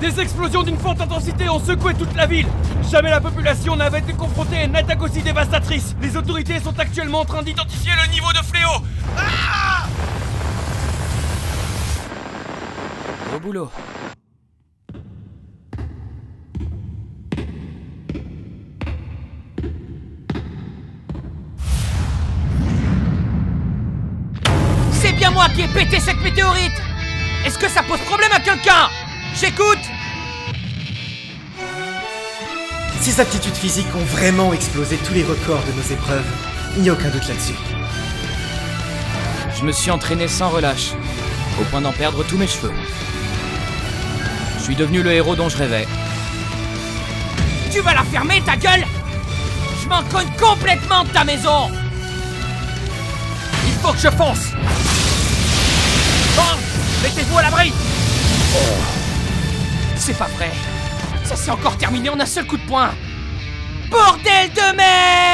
Des explosions d'une forte intensité ont secoué toute la ville. Jamais la population n'avait été confrontée à une attaque aussi dévastatrice. Les autorités sont actuellement en train d'identifier le niveau de fléau. Ah Au boulot. C'est bien moi qui ai pété cette météorite. Est-ce que ça pose problème à quelqu'un? J'écoute Ces aptitudes physiques ont vraiment explosé tous les records de nos épreuves. Il n'y a aucun doute là-dessus. Je me suis entraîné sans relâche, au point d'en perdre tous mes cheveux. Je suis devenu le héros dont je rêvais. Tu vas la fermer, ta gueule Je m'en cogne complètement de ta maison Il faut que je fonce c'est pas vrai. Ça s'est encore terminé en un seul coup de poing. Bordel de merde